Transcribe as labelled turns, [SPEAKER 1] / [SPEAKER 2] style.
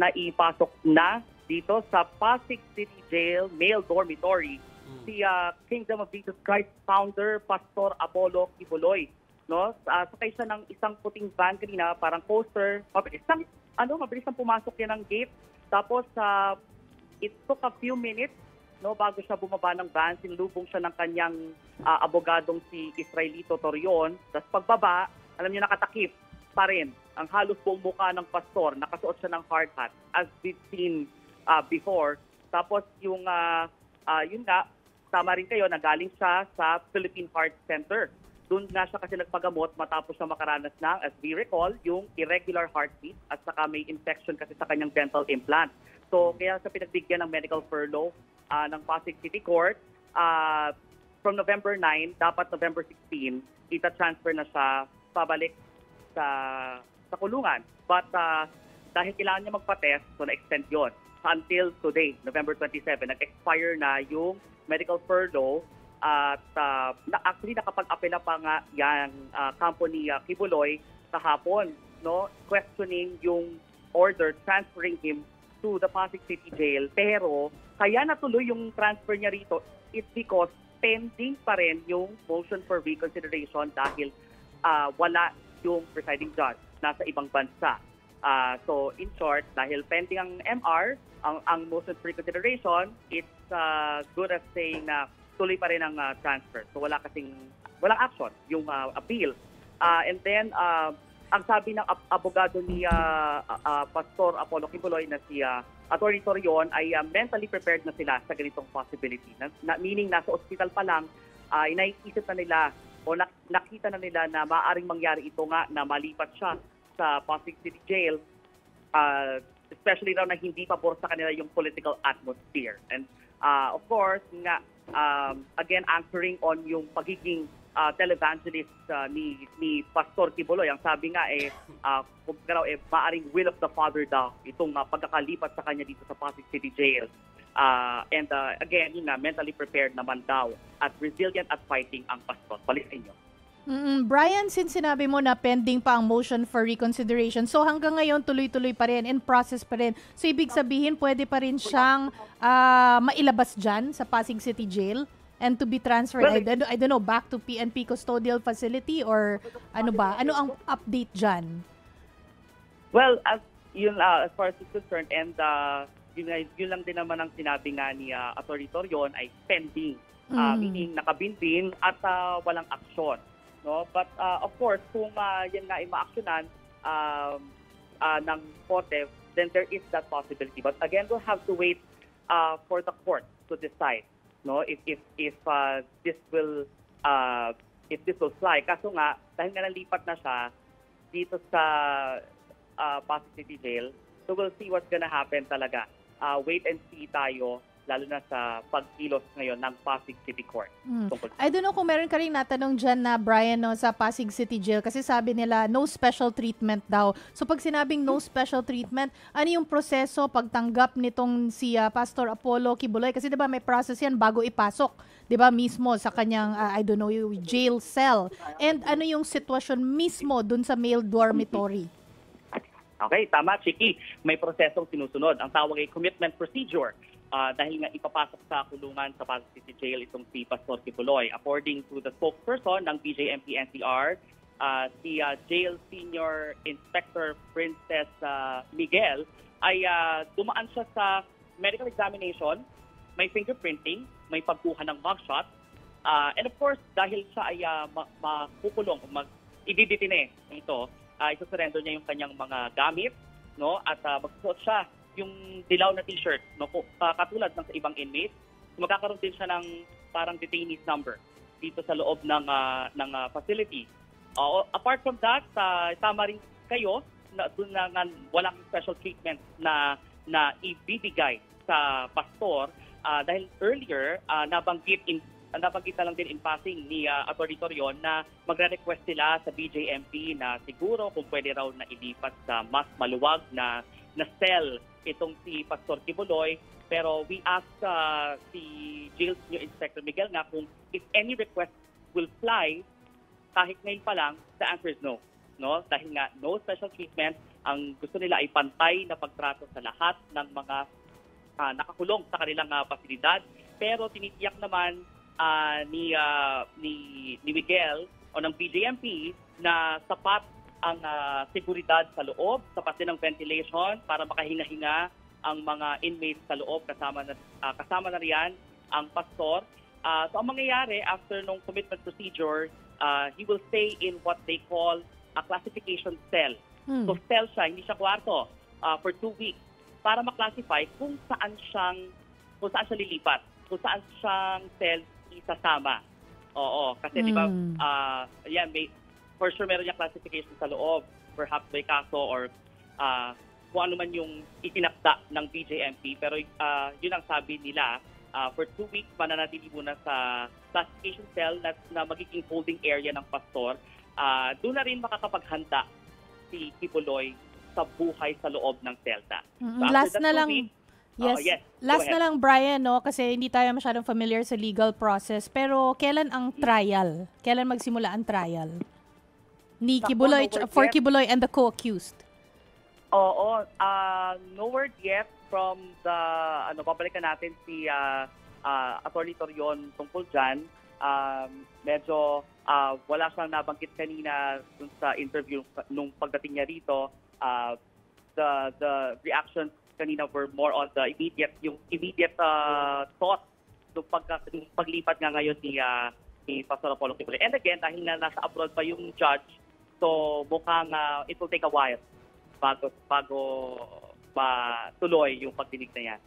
[SPEAKER 1] na ipasok na dito sa Pasig City Jail male dormitory. Si ah, Kingdom of Jesus Christ founder Pastor Apollo Kibuloy no? Uh, sakay siya ng isang puting van kanina parang poster mabilis lang ano mabilis lang pumasok yan ng gate. Tapos sa it took a few minutes no bago siya bumaba ng van sinlubong siya ng kanyang ah, abogadong si Israelito Torion. Tapos pagbaba alam niyo nakatakip pa rin ang halos buong mukha ng pastor. Nakasuot siya ng hard hat as we've seen ah, before. Tapos yung ah, ah, yun nga tama rin kayo na galing siya sa Philippine Heart Center. Doon nga siya kasi nagpagamot matapos siya makaranas ng, as we recall, yung irregular heartbeat at saka may infection kasi sa kanyang dental implant. So, kaya sa pinagbigyan ng medical furlough ah, ng Pasig City Court, ah, from November 9, dapat November 16, ita-transfer na siya. Pabalik sa sa kulungan. But ah, dahil kailangan niya magpa-test, so na-extend yon until today, November 27, nag-expire na yung medical furlough at ah, na, actually nakapag-apela pa nga yung ah, kampo ni ah, Kibuloy kahapon, no? Questioning yung order transferring him to the Pasig City Jail. Pero kaya natuloy yung transfer niya rito is because pending pa rin yung motion for reconsideration dahil ah, wala yung presiding judge nasa ibang bansa. Ah, so in short, dahil pending ang MR, ang, ang motion for reconsideration, it's ah, good as saying na tuloy pa rin ang ah, transfer. So wala kasing walang action yung ah, appeal. Ah, and then ah, ang sabi ng ab- abogado ni ah, ah, Pastor Apollo Kibuloy na si ah, Attorney Torion ay ah, mentally prepared na sila sa ganitong possibility. Na, na- meaning nasa ospital pa lang, uh, inaiisip na nila nakita na nila na maaaring mangyari ito nga na malipat siya sa Pasig City Jail uh, especially raw na hindi pabor sa kanila yung political atmosphere. And uh, of course, nga, um, again, anchoring on yung pagiging uh, televangelist uh, ni, ni Pastor Kibuloy. Ang sabi nga eh, uh, kung eh, maaring will of the Father daw itong uh, pagkakalipat sa kanya dito sa Pasig City Jail. Uh, and uh, again, yun nga, mentally prepared naman daw at resilient at fighting ang pastor. Balik sa inyo.
[SPEAKER 2] Mm, Brian, since sinabi mo na pending pa ang motion for reconsideration, so hanggang ngayon tuloy-tuloy pa rin, in process pa rin. So ibig sabihin, pwede pa rin siyang ah, mailabas dyan sa Pasig City Jail and to be transferred, I,
[SPEAKER 1] Well,
[SPEAKER 2] don't, I don't know, back to PNP custodial facility or ano ba? Ano ang update dyan?
[SPEAKER 1] Well, as yun uh, as far as is concerned and uh, yun, yun lang din naman ang sinabi nga ni uh, Atty. Torion ay pending. Uh,
[SPEAKER 2] Mm.
[SPEAKER 1] Meaning nakabinbin at uh, walang aksyon. No? But uh, of course, kung uh, yan nga ay maaksyonan um, uh, ng korte, then there is that possibility. But again, we'll have to wait uh, for the court to decide no if if if uh, this will uh, if this will fly kaso nga dahil nga nalipat na siya dito sa uh, Pasig City Jail so we'll see what's gonna happen talaga uh, wait and see tayo lalo na sa pagkilos ngayon ng Pasig City Court
[SPEAKER 2] Mm. I don't know kung meron ka rin natanong dyan na Brian no, sa Pasig City Jail kasi sabi nila no special treatment daw. So pag sinabing no special treatment, ano yung proseso pagtanggap nitong si ah, Pastor Apollo Kibuloy? Kasi 'di ba may process yan bago ipasok, 'di ba mismo sa kanyang ah, I don't know jail cell. And ano yung sitwasyon mismo dun sa male dormitory?
[SPEAKER 1] Okay, tama, Chiki. May prosesong sinusunod. Ang tawag ay commitment procedure. Ah, dahil nga ipapasok sa kulungan sa Pasig City Jail itong si Pastor Kibuloy. According to the spokesperson ng BJMP NCR, ah, si ah, Jail Senior Inspector Princess ah, Miguel ay ah, dumaan siya sa medical examination, may fingerprinting, may pagkuha ng mugshot, Ah, and of course, dahil siya ay ma- makukulong, mag, ididitine ito, uh, isusurrender niya yung kanyang mga gamit, no? At uh, magsusuot siya yung dilaw na t-shirt, no? Ah, katulad ng sa ibang inmates. Magkakaroon din siya ng parang detainee's number dito sa loob ng ah, ng ah, facility. Uh, apart from that, ah, tama rin kayo na doon na, walang special treatment na na ibibigay sa pastor ah, dahil earlier ah, nabanggit in ah, nabanggit na lang din in passing ni uh, Atty. Torion na magre-request sila sa BJMP na siguro kung pwede raw na ilipat sa mas maluwag na na cell itong si Pastor Kibuloy pero we asked ah, si Jail Senior Inspector Miguel nga kung if any request will fly kahit ngayon pa lang, the answer is no. No? Dahil nga, no special treatment Ang gusto nila ay pantay na pagtrato sa lahat ng mga ah, nakakulong sa kanilang ah, pasilidad. Pero tinitiyak naman ah, ni, ah, ni, ni Miguel o ng BJMP na sapat ang ah, seguridad sa loob, sapat din ang ventilation para makahinga-hinga ang mga inmates sa loob kasama na ah, kasama na riyan ang pastor. Ah, so ang mangyayari after nung commitment procedure, ah, he will stay in what they call a classification cell.
[SPEAKER 2] Hmm.
[SPEAKER 1] So cell siya, hindi siya kwarto ah, for two weeks para maklasify kung saan siyang kung saan siya lilipat, kung saan siyang cell isasama. Oo, kasi di ba
[SPEAKER 2] Mm.
[SPEAKER 1] ah yan may for sure meron yung classification sa loob, perhaps may kaso or ah, kung ano man yung itinakda ng BJMP pero ah, yun ang sabi nila ah, for two weeks mananatili muna sa classification cell na, na magiging holding area ng pastor. Ah, doon na rin makakapaghanda si Kibuloy sa buhay sa loob ng Celta.
[SPEAKER 2] Mm,
[SPEAKER 1] So after
[SPEAKER 2] last na lang,
[SPEAKER 1] weeks,
[SPEAKER 2] yes,
[SPEAKER 1] Oo, yes.
[SPEAKER 2] Last na lang Brian, no, kasi hindi tayo masyadong familiar sa legal process. Pero kailan ang trial? Kailan magsimula ang trial? Ni Kibuloy,
[SPEAKER 1] no
[SPEAKER 2] for
[SPEAKER 1] yet.
[SPEAKER 2] Kibuloy and the co-accused.
[SPEAKER 1] Oo, ah no word yet from the ano babalikan natin si ah, ah, Attorney Torion tungkol diyan. Um, medyo ah, wala siyang nabanggit kanina dun sa interview nung pagdating niya rito. Ah, the the reactions kanina were more on the immediate yung immediate ah, thought nung pagka, nung paglipat nga ngayon ni ah, ni Pastor Apollo Kibuloy. And again, dahil na nasa abroad pa yung judge, so mukhang ah, it will take a while bago bago matuloy yung pagdinig na yan.